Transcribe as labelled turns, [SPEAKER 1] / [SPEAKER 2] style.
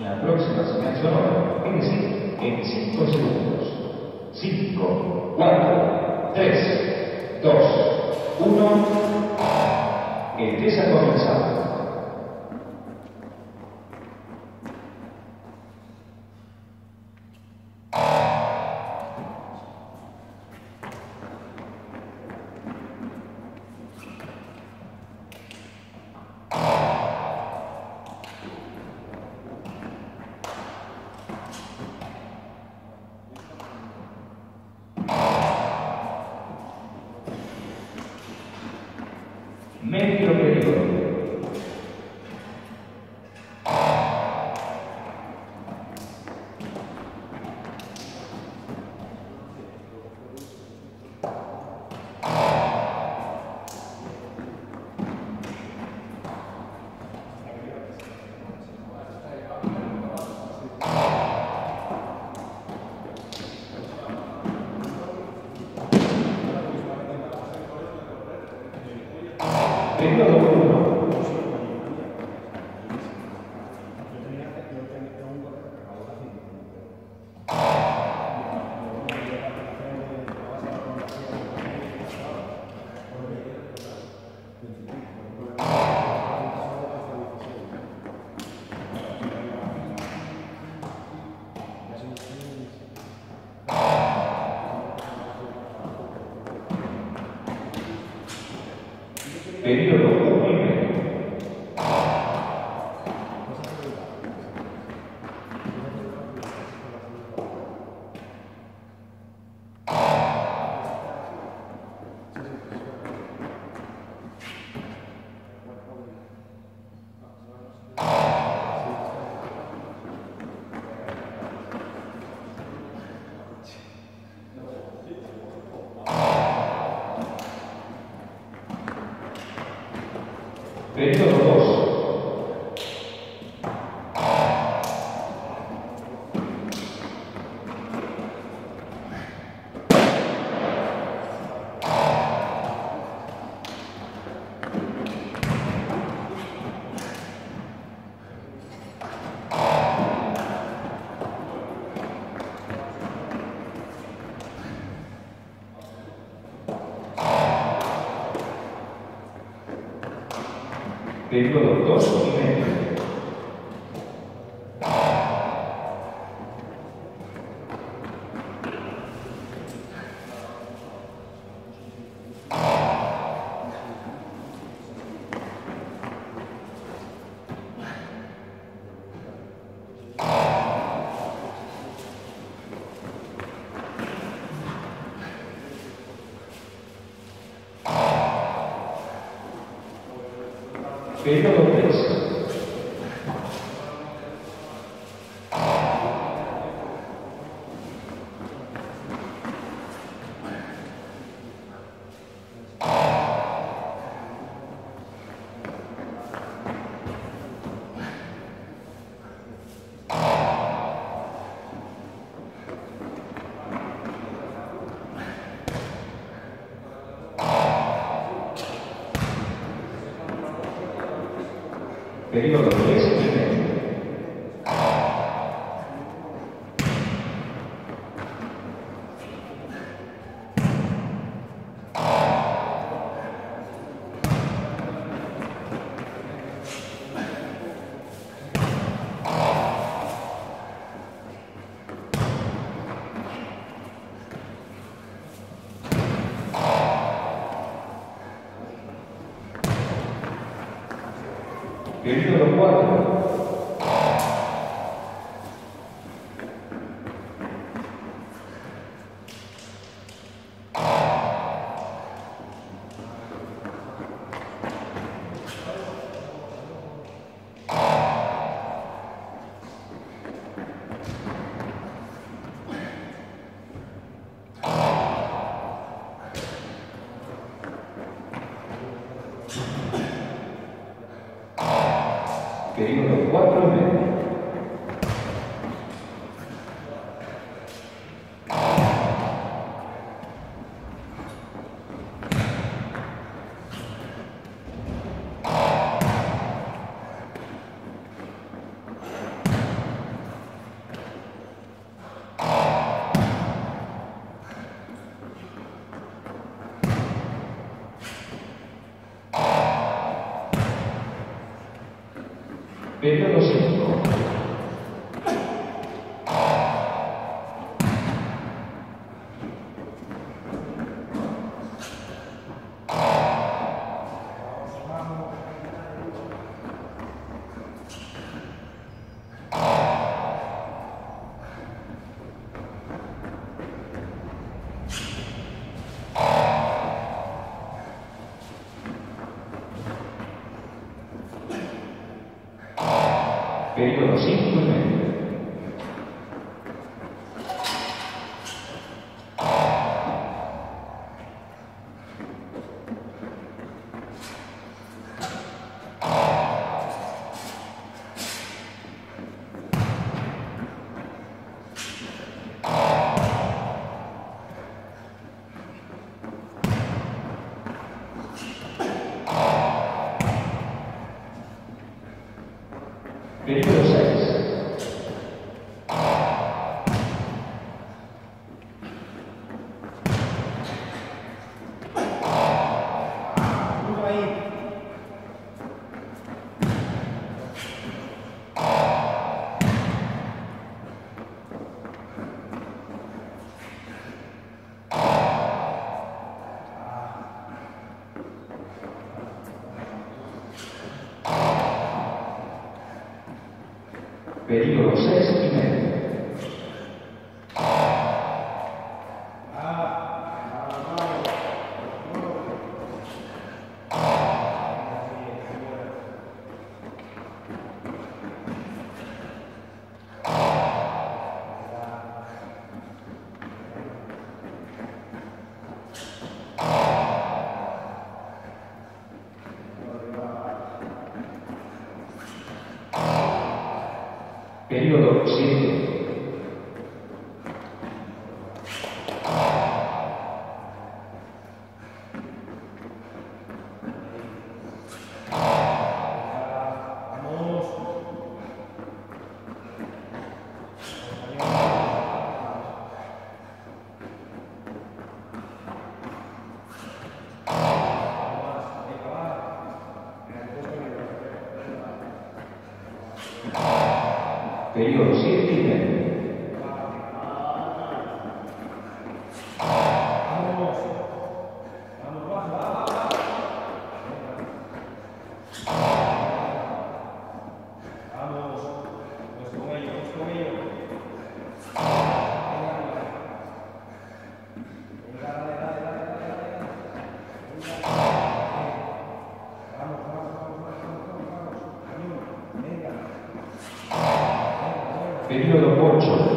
[SPEAKER 1] La próxima señal sonora, es decir, en 5 segundos. 5, 4, 3, 2, 1. El test ha comenzado. Quem é que período Creio Periodo 2 y medio. Pelo menos. É Querido Rodríguez, Ele não pode. que digo los cuatro meses. pero los Periodo 5 y medio. Very good. superior. Vocês é. Periodo 7. Periodo 7 y medio. pela morte.